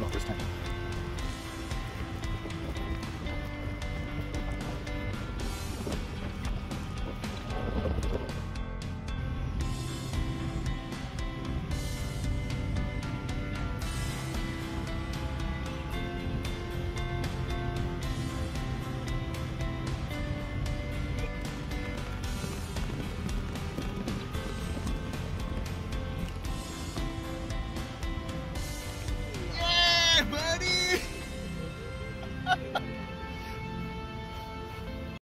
not this time.